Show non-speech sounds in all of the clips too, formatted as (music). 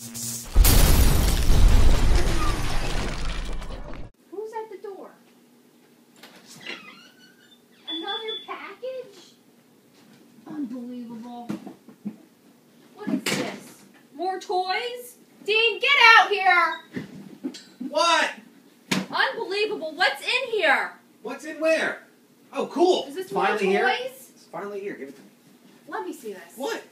Who's at the door? Another package? Unbelievable. What is this? More toys? Dean, get out here! What? Unbelievable. What's in here? What's in where? Oh, cool. Is this finally toys? here. It's finally here. Give it to me. Let me see this. What?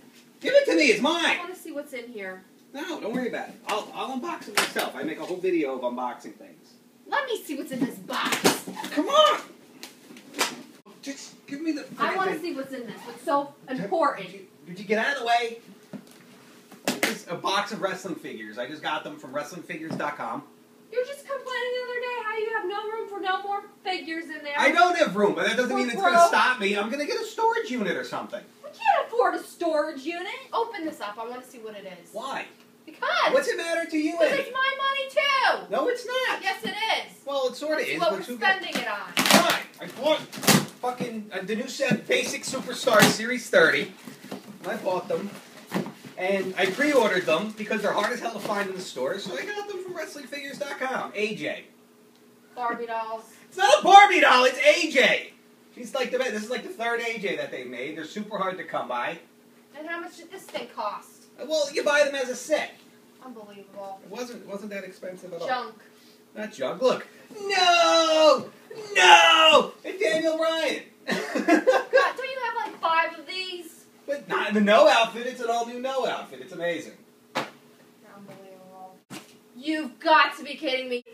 Give it to me. It's mine. I want to see what's in here. No, don't worry about it. I'll, I'll unbox it myself. I make a whole video of unboxing things. Let me see what's in this box. Come on. Just give me the. I want to see what's in this. What's so important? Did you, did you get out of the way? It's a box of wrestling figures. I just got them from WrestlingFigures.com. You're just complaining the other day how you have no room for no more figures in there. I don't have room, but that doesn't mean it's going to stop me. I'm going to get a storage unit or something. We can't afford a storage unit. Open this up. I want to see what it is. Why? Because. What's it matter to you, Because Eddie? it's my money too. No, it's not. Yes, it is. Well, it sort of Let's is, what we're who cares? spending it on. Fine. I bought fucking uh, the new set Basic Superstar Series 30. I bought them. And I pre-ordered them because they're hard as hell to find in the stores, so I got them from WrestlingFigures.com. AJ. Barbie dolls. It's not a Barbie doll, it's AJ! She's like the this is like the third AJ that they made. They're super hard to come by. And how much did this thing cost? Well, you buy them as a set. Unbelievable. It wasn't wasn't that expensive at all. Junk. Not junk. Look. No! No! It's Daniel Bryan. (laughs) God, don't you have like five of these? But not in the no outfit. It's an all new no outfit. It's amazing. Unbelievable. You've got to be kidding me.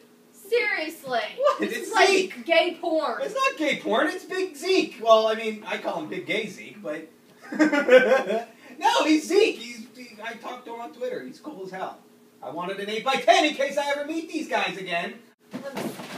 Seriously. What? This It's is like Zeke. gay porn. It's not gay porn. It's Big Zeke. Well, I mean, I call him Big Gay Zeke, but (laughs) no, he's Zeke. He's. He, I talked to him on Twitter. He's cool as hell. I wanted an eight by ten in case I ever meet these guys again.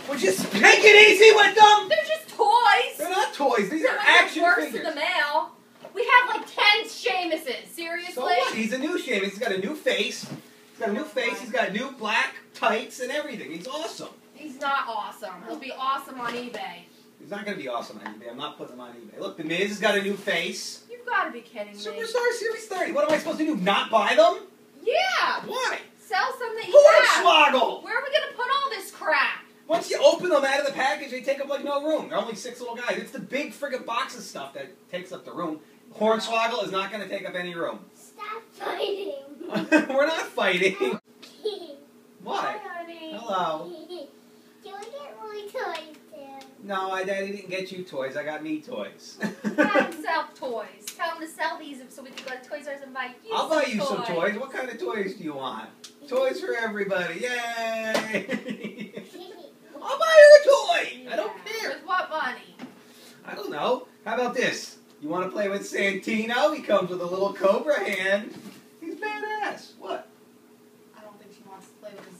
Would you make it easy with them? They're just toys. They're not toys. These They're are action worse figures. in the mail. We have like ten Sheamuses. Seriously. So what? He's a new Sheamus. He's got a new face. He's got a new face. He's got a new black tights and everything. He's awesome. He's not awesome. He'll be awesome on eBay. He's not going to be awesome on eBay. I'm not putting him on eBay. Look, The Miz has got a new face. You've got to be kidding me. Superstar Series 30. What am I supposed to do? Not buy them? Yeah. Why? Sell some that you have. Hornswoggle! Where are we gonna put all this crap? Once you open them out of the package, they take up like no room. They're only six little guys. It's the big friggin' box of stuff that takes up the room. Hornswoggle is not going to take up any room. Stop fighting. (laughs) We're not fighting. What? Hi, honey. Hello. (laughs) Do I get Roy toys too? No, I daddy didn't get you toys. I got me toys. Have him sell toys. Tell him to sell these so we can go to Toys R Us and buy you I'll buy you some toys. What kind of toys do you want? Toys for everybody. Yay! (laughs) I'll buy her a toy. I don't care. With what money? I don't know. How about this? You want to play with Santino? He comes with a little cobra hand. He's badass. What? I don't think she wants to play with his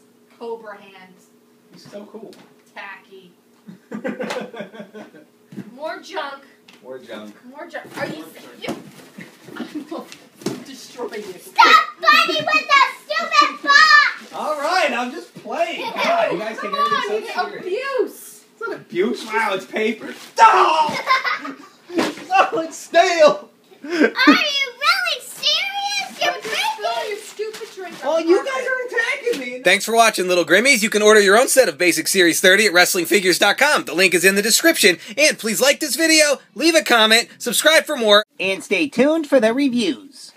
cobra hands. He's so cool. Tacky. (laughs) More junk. More junk. More junk. Are you? you I (laughs) will destroy you. Stop fighting with that stupid (laughs) box! All right, I'm just playing. God, you guys take Come on, everything you so get serious. abuse. It's not abuse. Wow, it's paper. Oh! oh, it's stale. Are you really serious? You're Spill breaking your stupid drink. Oh, you guys are attacking me. Thanks for watching, Little Grimmies. You can order your own set of Basic Series 30 at WrestlingFigures.com. The link is in the description. And please like this video, leave a comment, subscribe for more, And stay tuned for the reviews.